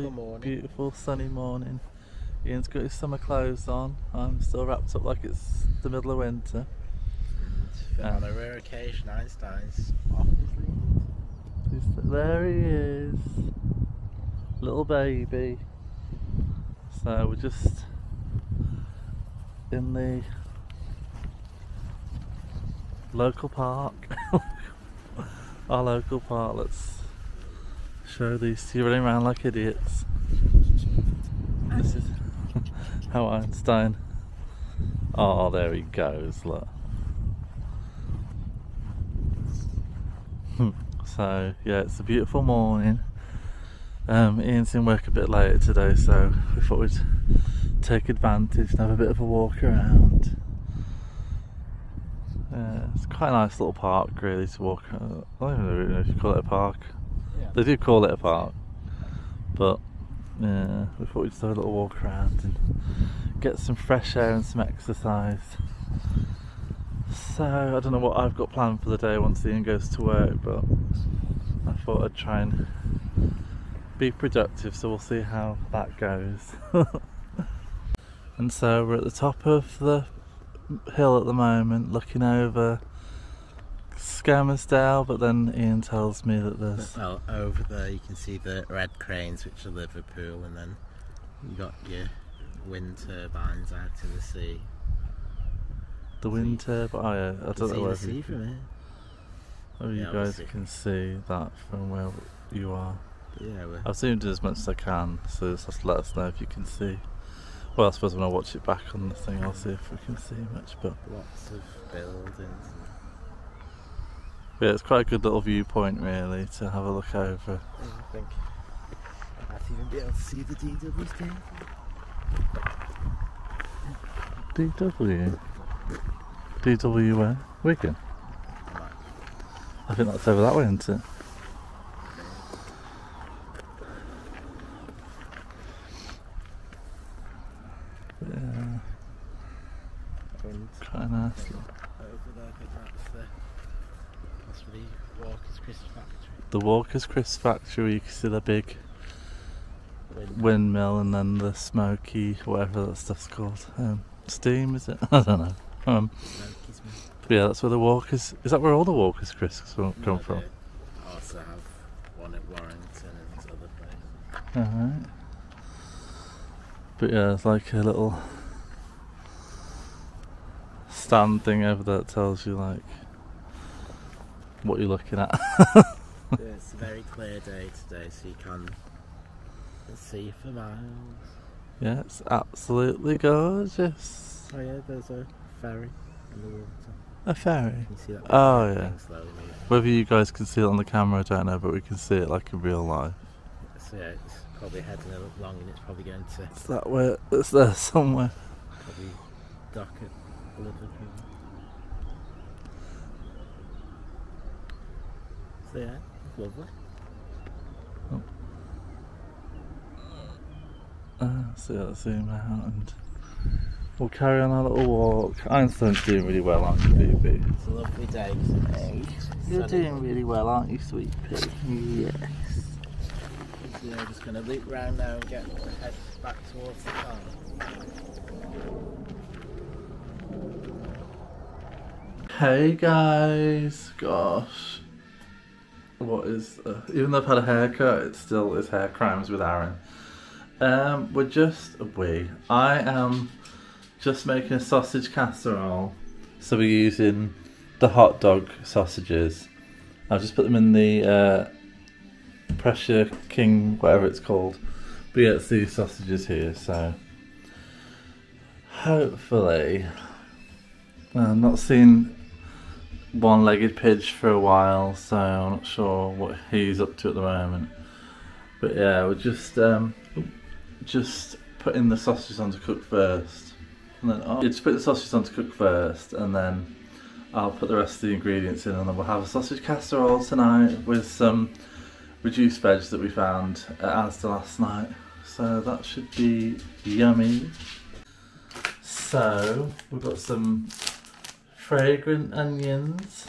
Beautiful morning. beautiful sunny morning. Ian's got his summer clothes on. I'm still wrapped up like it's the middle of winter. And on a rare occasion, Einstein's off his. There he is, little baby. So we're just in the local park. Our local park. Let's show these two running around like idiots. This is how Einstein. Oh, there he goes. Look. so yeah, it's a beautiful morning. Um, Ian's in work a bit later today, so we thought we'd take advantage and have a bit of a walk around. Uh, it's quite a nice little park, really, to walk. I don't even know if you call it a park. They do call it a park, but yeah, we thought we'd just have a little walk around and get some fresh air and some exercise. So I don't know what I've got planned for the day once Ian goes to work, but I thought I'd try and be productive. So we'll see how that goes. and so we're at the top of the hill at the moment, looking over Skelmersdale. But then Ian tells me that there's Well, over there you can see the red cranes, which are Liverpool, and then you got your wind turbines out to the sea. the wind turbine. Oh yeah, I You don't can know see the whether sea you, from here. whether you Yeah, guys can see that from where you are. Yeah, we're I've zoomed in as much as I can, so just let us know if you can see. Well, I suppose when I watch it back on the thing, I'll see if we can see much. But lots of buildings. Yeah, it's quite a good little viewpoint, really, to have a look over. Mm, I think I might even be able to see the DW Stadium. DW. DW where? Wigan. I think that's over that way, isn't it? Yeah, quite a nice. over there, I think that's the that's the Walker's Crisp Factory. The Walker's Crisp Factory, you can see the big Wind- windmill and then the smoky, whatever that stuff's called. Um, steam, is it? I don't know. Um, but yeah, that's where the Walkers. Is that where all the Walkers Crisps come No, from? they Also have one at Warrington and other places. Alright. But yeah, it's like a little stand thing over there that tells you like what you're looking at. Yeah, it's a very clear day today, so you can see for miles. yeah, it's absolutely gorgeous. Oh yeah, there's a ferry in the water. A ferry. Can see that. Oh, yeah. Slowly. Whether you guys can see it on the camera, I don't know, but we can see it like in real life. So yeah, it's probably heading along, and it's probably going to It's that way. It's there somewhere. probably dock at Liverpool. It's lovely. Uh, see let's zoom out and we'll carry on our little walk. Einstein's doing really well, aren't you, baby? It's a lovely day today. You're Sunny. doing really well, aren't you, sweet pea? Yes. Yeah, just going to loop round now and get head back towards the car. Hey guys, gosh. What is, uh, even though I've had a haircut, it still is hair crimes with Aaron. Um, we're just, we, I am just making a sausage casserole. So we're using the hot dog sausages. I've just put them in the uh, pressure king, whatever it's called. These sausages here, so hopefully I'm not seen one-legged pidge for a while, so I'm not sure what he's up to at the moment. But yeah, we're just um, just putting the sausages on to cook first, and then oh, just put the sausages on to cook first, and then I'll put the rest of the ingredients in, and then we'll have a sausage casserole tonight with some reduced veg that we found at Asda last night. So that should be yummy. So we've got some fragrant onions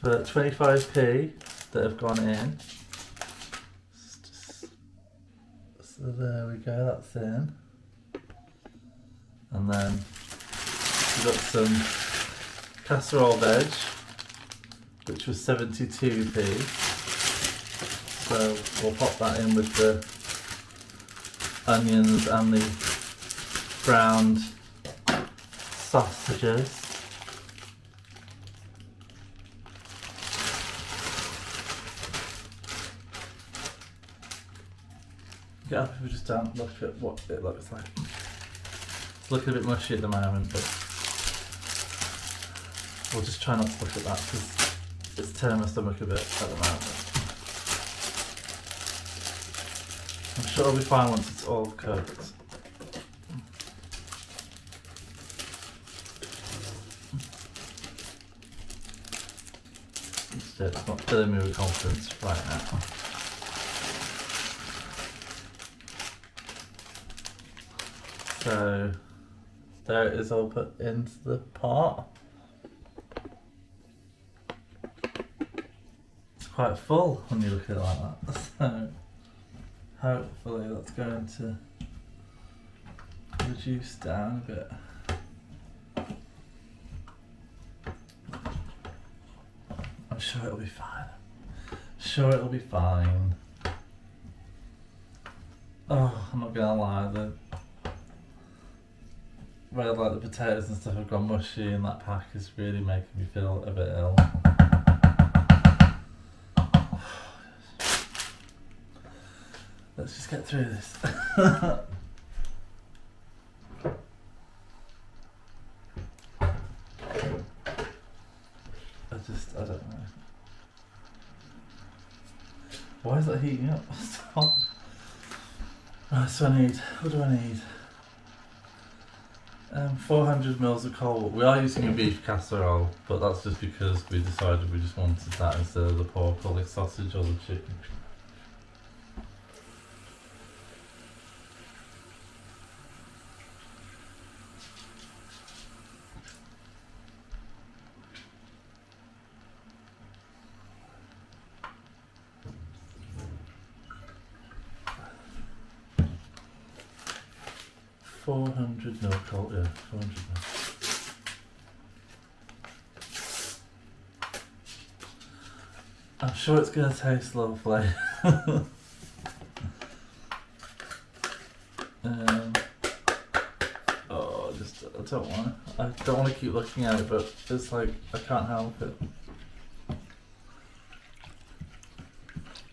for 25p that have gone in. So there we go, that's in. And then we've got some casserole veg, which was 72p. So we'll pop that in with the onions and the browned sausages. Get up if we just don't look at what it looks like. It's looking a bit mushy at the moment, but we'll just try not to look at that because it's turning my stomach a bit at the moment. I'm sure it'll be fine once it's all cooked. It's not filling me with confidence right now. So there it is all put into the pot. It's quite full when you look at it like that. So hopefully that's going to reduce down a bit. I'm sure it'll be fine. Sure it'll be fine. Oh, I'm not gonna lie, the where like the potatoes and stuff have gone mushy and that pack is really making me feel a bit ill. Let's just get through this. I just, I don't know. Why is that heating up? Stop. Right, so I need, what do I need? Um, 400 mils of coal. We are using a beef casserole, but that's just because we decided we just wanted that instead of the pork or the sausage or the chicken. Four hundred mil coal, yeah, four hundred mil. I'm sure it's gonna taste lovely. um, oh, I just I don't want. I don't want to keep looking at it, but it's like I can't help it.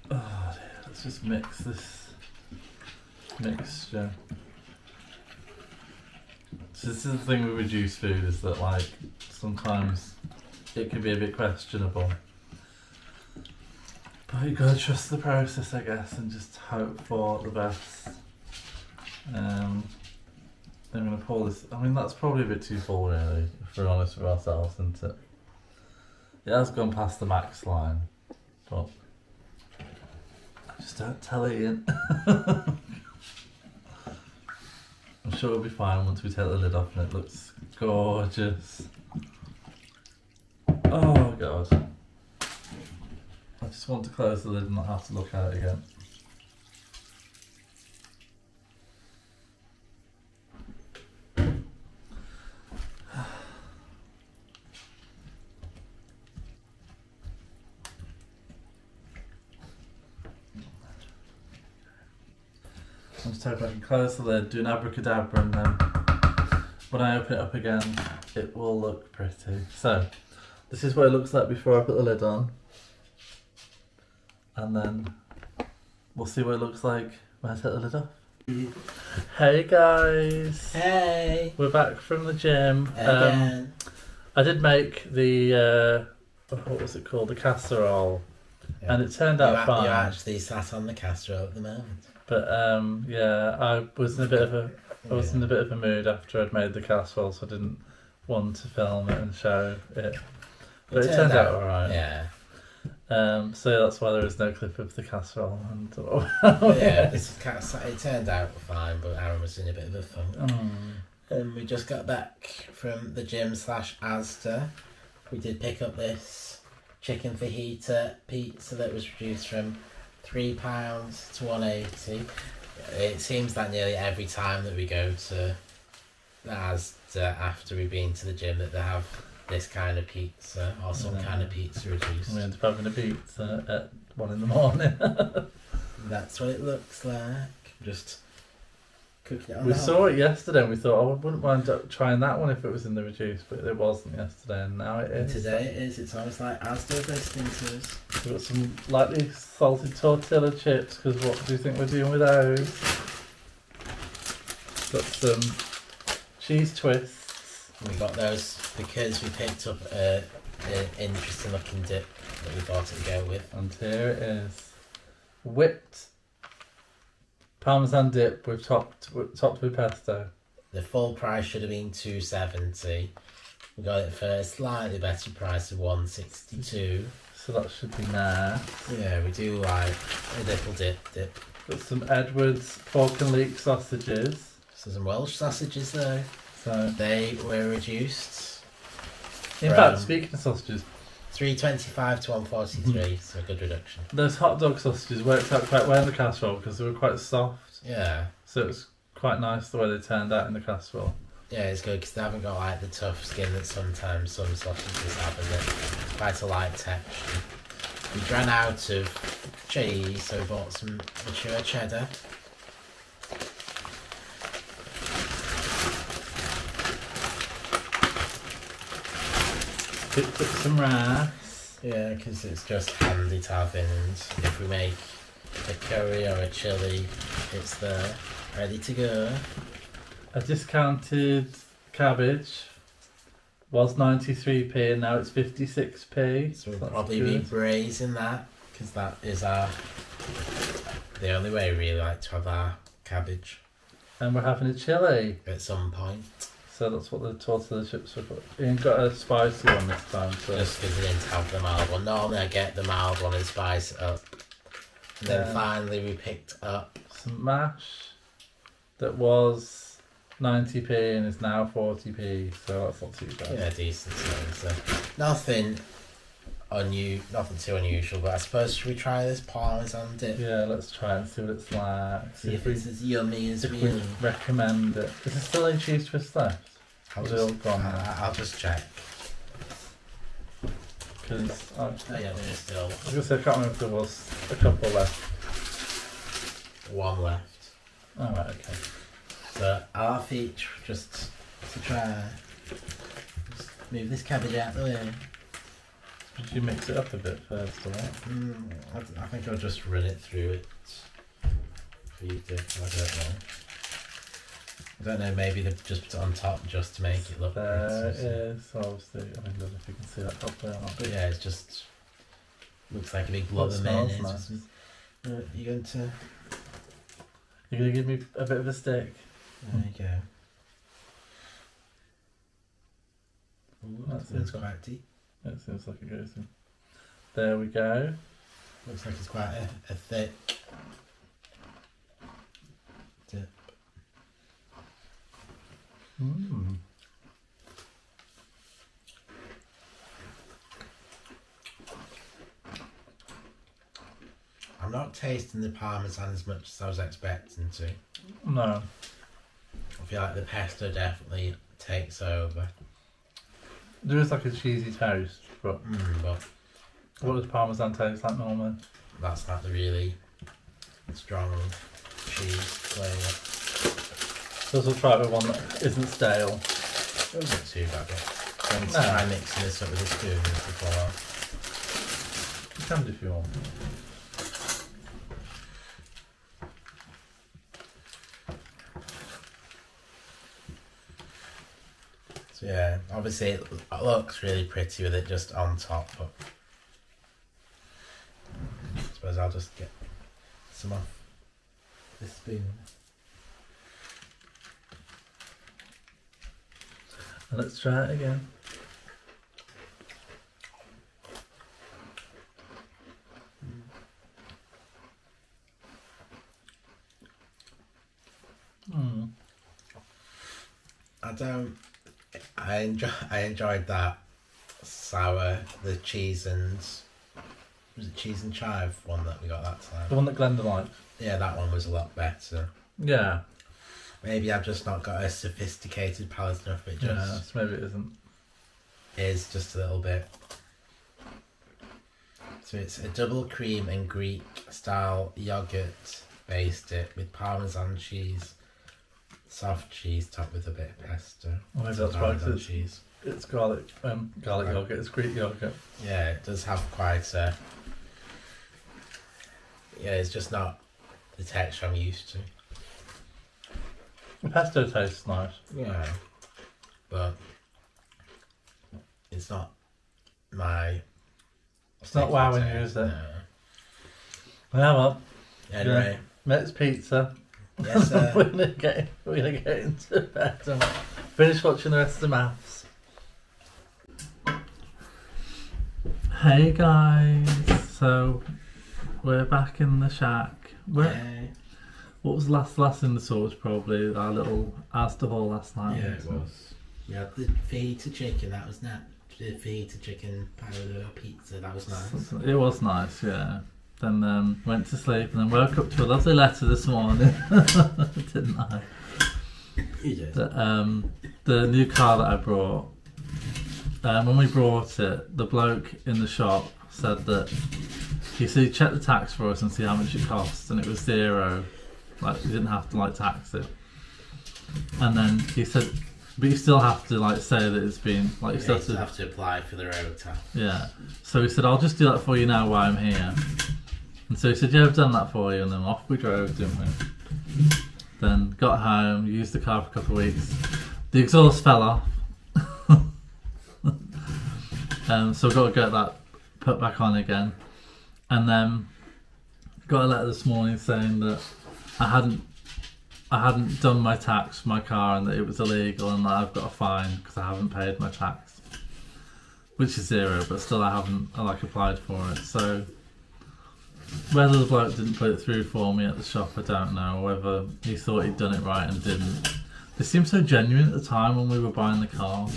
Oh, dear, let's just mix this mixture. This is the thing with reduced food is that like sometimes it can be a bit questionable. But you gotta trust the process, I guess, and just hope for the best. Um, I'm gonna pour this. I mean, that's probably a bit too full, really, if we're honest with ourselves, isn't it? It has gone past the max line, but I just don't tell Ian. Sure it'll be fine once we take the lid off and it looks gorgeous. Oh god. I just want to close the lid and not have to look at it again. Close the lid, do an abracadabra, and then when I open it up again, it will look pretty. So, this is what it looks like before I put the lid on. And then we'll see what it looks like when I take the lid off. Hey guys! Hey! We're back from the gym. Um, Again. I did make the, uh, what was it called? The casserole. Yeah. And it turned you, out a- fine. you actually sat on the casserole at the moment. But um, yeah, I was in a bit of a I was in a bit of a mood after I'd made the casserole, so I didn't want to film it and show it. But it, turned, out alright. Yeah. Um, so that's why there is no clip of the casserole. And yeah, this ca- it turned out fine, but Aaron was in a bit of a funk. Mm. And we just got back from the gym slash Asda. We did pick up this chicken fajita pizza that was reduced from three pounds to one eighty. It seems that nearly every time that we go to Asda after we've been to the gym that they have this kind of pizza or some Yeah. kind of pizza reduced. We end up having a pizza at one in the morning. That's what it looks like. Just cooking it on we the saw it yesterday and we thought, oh, I wouldn't mind trying that one if it was in the reduced, but it wasn't yesterday and now it is. And today it is. It's almost like as Asda listening to us. We've got some lightly salted tortilla chips because what do you think we're doing with those? Got some cheese twists. We got those because we picked up a, an interesting looking dip that we thought it'd go with. And here it is. Whipped parmesan dip with topped, with, topped with pesto. The full price should have been two seventy. We got it for a slightly better price of one sixty two. So that should be nice. Yeah, we do like a little dip dip. Got some Edwards pork and leek sausages. So some Welsh sausages though. So, They were reduced. in From- fact, speaking of sausages, Three twenty five to one forty three, hmm. so a good reduction. those hot dog sausages worked out quite well in the casserole because they were quite soft. Yeah. So it was quite nice the way they turned out in the casserole. Yeah, it's good because they haven't got like the tough skin that sometimes some sausages have, and they're quite a light texture. We ran out of cheese, so we bought some mature cheddar. Up some rice. Yeah, because it's just handy to have in, and if we make a curry or a chili, it's there, ready to go. A discounted cabbage was 93p and now it's 56p. So we'll That's probably be good. braising that, because that is our the only way we really like to have our cabbage And we're having a chili. at some point. So that's what the tortilla chips were. for. Ian got a spicy one this time, so Just because I didn't have the mild one. Normally I get the mild one and spice it up. And then Yeah. finally we picked up some mash that was 90p and is now 40p, so that's not too bad. yeah, decent. So nothing unu nothing too unusual, but I suppose should we try this parmesan dip? Yeah, let's try and see what it's like. See if it's as yummy as if we we recommend it. Is there still any cheese twist left? I'll Is it all just, gone I- now? I'll just check. Because I, I was Oh yeah, there's still gonna say I can't remember if there was a couple left. one left. Oh right, okay. So our feature just to try just move this cabbage out the way. Did you mix it up a bit first, or what? Mm, I, I think I'll just run it through it for you to. I don't know. I don't know. Maybe they've just put it on top just to make it look. There it pretty. is. So obviously, I don't know if you can see that properly or not. But yeah, it's just looks like a big blob It of smells mayonnaise. nice. something. Uh, you going to? You're gonna give me a bit of a stick. There you go. Ooh, That's that smells it. quite deep. It seems like it goes in. There we go. Looks like it's quite a, a thick dip. Mm. I'm not tasting the parmesan as much as I was expecting to. No, I feel like the pesto definitely takes over. there is like a cheesy toast, but Mm, but what does parmesan taste like normally? that's like the really strong cheese flavour. So we'll try it with one that isn't stale. It wasn't too bad. Eh? But I'm No. try mixing this up with a spoon before. You can do if you want. So yeah, obviously it looks really pretty with it just on top, but I suppose I'll just get some off this spoon. Let's try it again. Mm. I don't. I enjoy. I enjoyed that sour, the cheese and was it cheese and chive one that we got that time. The one that Glenda liked. Yeah, that one was a lot better. Yeah. Maybe I've just not got a sophisticated palate enough. It just Yeah, maybe it isn't. is just a little bit. So it's a double cream and Greek style yogurt based it with parmesan cheese, soft cheese topped with a bit of pesto. Maybe that's it's, cheese. it's garlic, um, garlic Right. yogurt. It's Greek yogurt. Yeah, it does have quite a. Yeah, it's just not the texture I'm used to. The pesto tastes nice. Yeah, uh, but it's not my. It's not wowing you, is it? Yeah, well, Anyway, Met's Pizza. yes, sir. we're gonna get we're gonna get into bed and finish watching the rest of the maths. Hey guys, so we're back in the shack. We're, What was the last last in the saw was probably our little Asda haul last night. yeah, it was. We had the fajita chicken. That was not the fajita chicken powder pizza. That was nice. It was nice, yeah. Then um, went to sleep and then woke up to a lovely letter this morning, didn't I? You did. that um, the new car that I brought, um, when we brought it, the bloke in the shop said that he said he'd check the tax for us and see how much it costs, and it was zero. Like you didn't have to like tax it. And then he said, but you still have to like say that it's been like you You still still have to, have to apply for the road tax. yeah. So he said, I'll just do that for you now while I'm here. And so he said, Yeah, I've done that for you, and then off we drove, didn't we? Then got home, used the car for a couple of weeks. The exhaust fell off. um, so I've got to get that put back on again. And then got a letter this morning saying that I hadn't I hadn't done my tax for my car and that it was illegal and that I've got a fine because I haven't paid my tax. Which is zero, but still I haven't I, like applied for it. So whether the bloke didn't put it through for me at the shop, I don't know. Whether he thought he'd done it right and didn't. They seemed so genuine at the time when we were buying the car.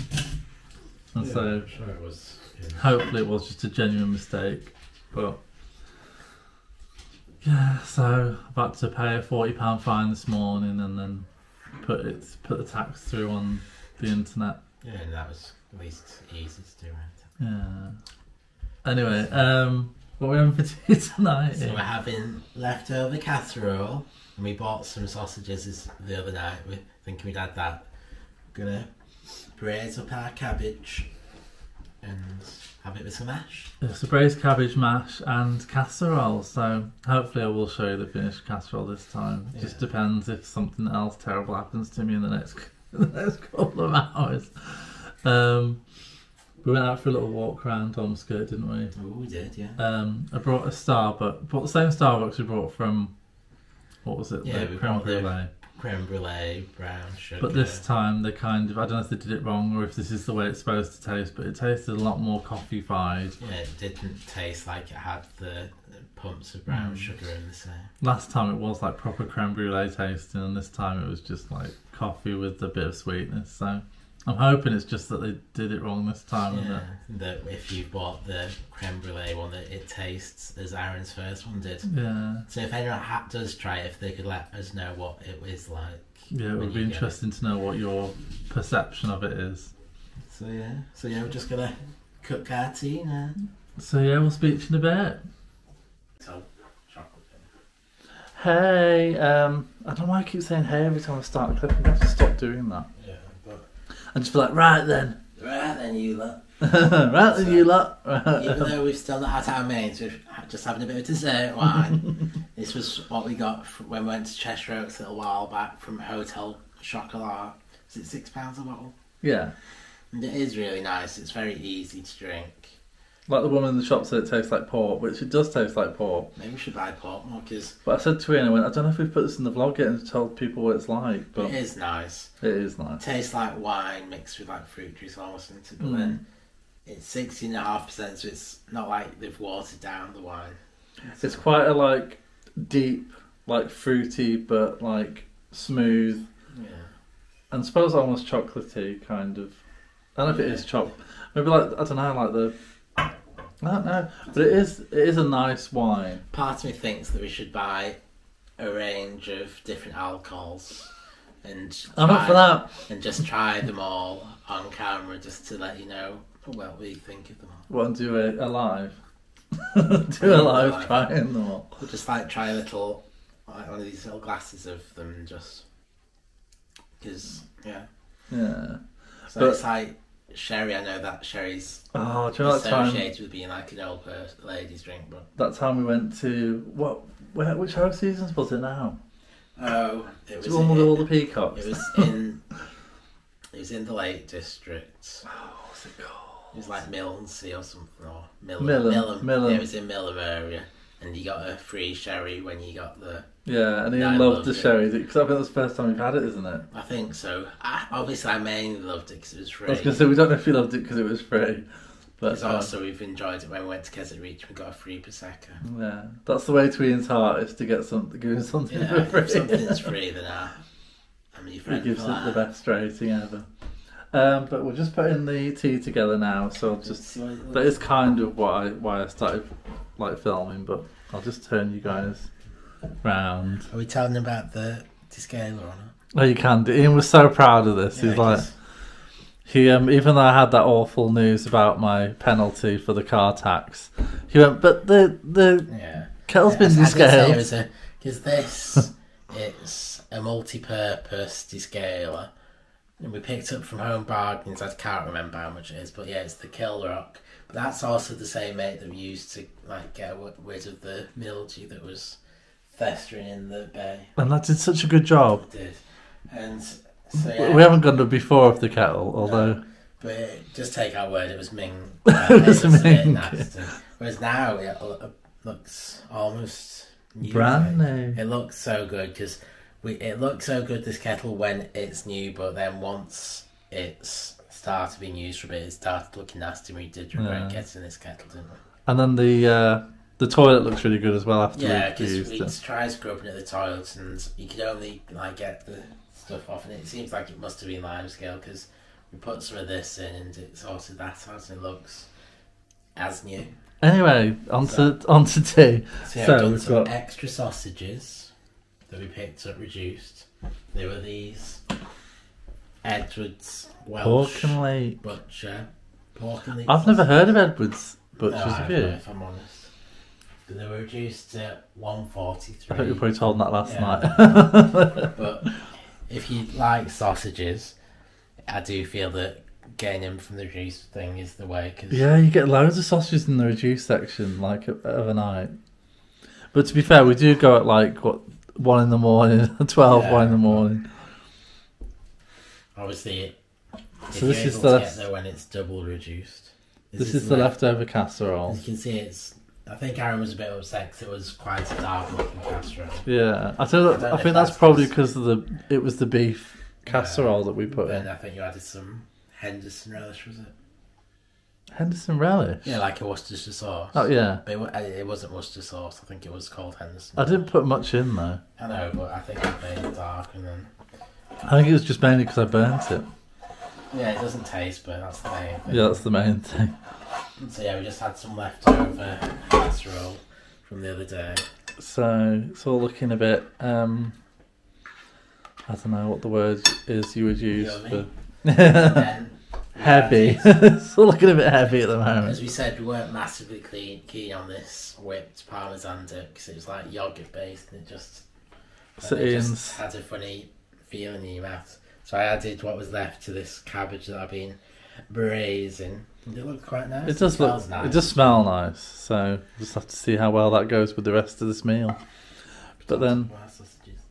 And so sure it was. yeah. hopefully it was just a genuine mistake. But yeah, so I've about to pay a forty pound fine this morning and then put it put the tax through on the internet. Yeah, that was at least easy to do. Right? Yeah. Anyway, um, what are we having for tea tonight? So we're having leftover casserole, and we bought some sausages the other night. We're thinking we'd add that. We're Gonna braise up our cabbage and have it with some mash. It's a braised cabbage mash and casserole. So hopefully I will show you the finished casserole this time. It Just depends if something else terrible happens to me in the next in the next couple of hours. Um, we went out for a little walk around Ormskirk, didn't we? Oh, we did, yeah. Um, I brought a Starbucks, brought the same Starbucks we brought from what was it? Yeah, the we the- brulee. Creme brulee, brown sugar. But this time they kind of I don't know if they did it wrong or if this is the way it's supposed to taste, but it tasted a lot more coffee-fied. Yeah, it didn't taste like it had the pumps of brown Mm. sugar in the same. Last time it was like proper creme brulee tasting, and this time it was just like coffee with a bit of sweetness. So I'm hoping it's just that they did it wrong this time. And Yeah, that, that if you bought the creme brulee one, that it tastes as Aaron's first one did. yeah, So if anyone ha- does try it, if they could let us know what it was like. yeah, it would be you it. interesting to know what your perception of it is. So yeah, so yeah, we're just gonna cook our tea now. So yeah, we'll speak to you in a bit. So chocolate. Hey, um, I don't know why I keep saying hey every time I start a clip. I'm going to have to stop doing that. And just be like, right then, right then, you lot. right then, you lot. Even though we've still not had our mains, we're just having a bit of dessert wine. this was what we got when we went to Cheshire Oaks a little while back from Hotel Chocolat. Is it six pounds a bottle? yeah, And it is really nice. It's very easy to drink. Like the woman in the shop said it tastes like pork, which it does taste like pork. Maybe we should buy pork more because But I said to Ian, I went, I don't know if we've put this in the vlog yet and told people what it's like, but it is nice. it is nice. tastes like wine mixed with like fruit juice into it, but Mm. then it's sixteen and a half percent, so it's not like they've watered down the wine. It's quite a like deep, like fruity, but like smooth, yeah. and I suppose almost chocolatey kind of I don't know if it is chopped. Maybe like I don't know, like the. I don't know, but it is it is a nice wine. Part of me thinks that we should buy a range of different alcohols and I'm up for that. and just try them all on camera just to let you know what we think of them all. To do a, a live? do a live Live. trying them all. We'll just like try a little, like one of these little glasses of them just because yeah. Yeah. So But- it's like sherry. I know that sherry's Oh, do you know that time? associated with being like an old person, lady's drink, but That time we went to what? Where, which house seasons was it now? oh, it was The one with all the peacocks. it was in it was in the Lake District. Oh, what's it called? It was like Millsea or something, or Millen. Millen. Yeah, it was in Millen area, and you got a free sherry when you got the. Yeah, and Ian Yeah, loved loved the it. sherry because I think that's the first time we've had it, isn't it? I think so. I, obviously, I mainly loved it because it was free. I was going to say we don't know if you loved it because it was free, but uh, also we've enjoyed it when we went to Keswick Reach. We got a free prosecco. yeah, that's the way to Ian's heart is to get something, give him something Yeah, for free. if something's free, then I, I'm your He gives it the best rating ever. Um, but we're just putting the tea together now, so I'll just See what it that is kind of why why I started like filming. But I'll just turn you guys round. Are we telling them about the descaler or not? Oh, you can. do- Ian was so proud of this. Yeah, He's like, he um even though I had that awful news about my penalty for the car tax, he went. But the the yeah. kettle's been I did say it descaled. because this it's a multi-purpose descaler, and we picked up from Home Bargains. I can't remember how much it is, but yeah, it's the Kilrock. But that's also the same mate that we used to like get rid of the mildew that was festering in the bay. And that did such a good job. It did, and so yeah. We haven't gone to before of the kettle, although But just take our word, it was Ming. Uh, It was Ming. nasty. Whereas now it looks almost new. brand new. It looks so good because we. It looks so good this kettle when it's new, but then once it's started being used for a bit, it started looking nasty. We did regret Yeah. getting this kettle, didn't we? And then the uh, the toilet looks really good as well after Yeah, we've because we tried scrubbing at the toilets and you could only like get the stuff off, and it seems like it must have been lime scale because we put some of this in and it sorted that out, and it looks as new. Anyway, onto onto tea. So, yeah, So I've done we've some got- extra sausages that we picked up reduced. They were these Edwards Welsh Pork and lake. butcher pork and leek I've never heard of Edwards Butchers, no, have I- you? If I'm honest, but they were reduced to 143. I think you probably told that last Yeah. night. But if you like sausages, I do feel that getting them from the reduced thing is the way. Cause yeah, you get loads of sausages in the reduced section, like overnight. But to be fair, we do go at like what one in the morning, 12, Yeah. one in the morning. Obviously, So this is the left- there when it's double reduced. This is the leftover casserole. As you can see, it's. I think Aaron was a bit upset 'cause it was quite a dark looking casserole. Yeah, I tell I I, think that's that's probably 'cause- because of the it was the beef casserole that we put Then in. I think you added some Henderson relish, was it? Henderson relish. Yeah, like a Worcestershire sauce. Oh yeah, But it, uh, it wasn't Worcester sauce. I think it was called Henderson. I didn't put much in though. I know, but I think it made it dark and then. I think it was just mainly because I burnt it. Yeah, it doesn't taste, but that's the main thing. Yeah, that's the main thing. So yeah, we just had some leftover casserole from the other day. So it's all looking a bit. um I don't know what the word is you would use for heavy. it's all looking a bit heavy at the moment. As we said, we weren't massively clean, keen on this whipped parmesan dip because it was like yogurt based and it just, So it just had a funny feeling in your mouth. So I added what was left to this cabbage that I've been braising. And it looked quite nice. It does look. nice. It does smell nice. So just have to see how well that goes with the rest of this meal. But then,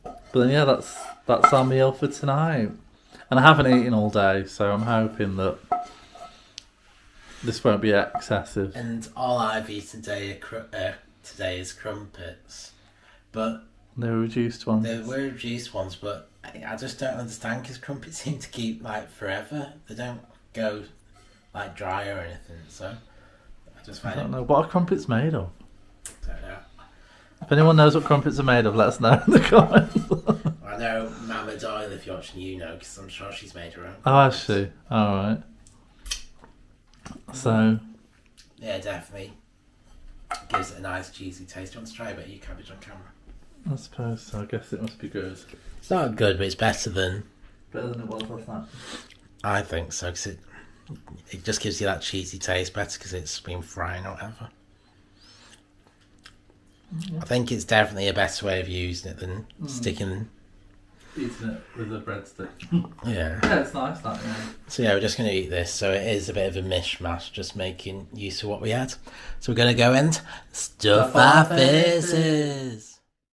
but then, yeah, that's that's our meal for tonight. And I haven't eaten all day, so I'm hoping that this won't be excessive. And all I've eaten today, uh, today is crumpets. But They're reduced ones. They were reduced ones, but I, I just don't understand because crumpets seem to keep like forever. They don't go like dry or anything. So I just I don't it. know what are crumpets made of. Don't know. If anyone knows what crumpets are made of, let us know in the comments. I know Mama Doyle, if you're watching, you know, because I'm sure she's made her own. Oh, I crumpets. see. All right. So Yeah, definitely. Gives it a nice cheesy taste. Do you want to try a bit of your cabbage on camera? I suppose so. I guess it must be good. It's not good, but it's better than Better than it was last night. I think so. Because it it just gives you that cheesy taste better because it's been frying or whatever. Mm-hmm. I think it's definitely a better way of using it than mm. sticking. Eating it with a breadstick. Yeah. yeah, it's nice that. Yeah. So yeah, we're just going to eat this. So it is a bit of a mishmash, just making use of what we had. So we're going to go and stuff our faces.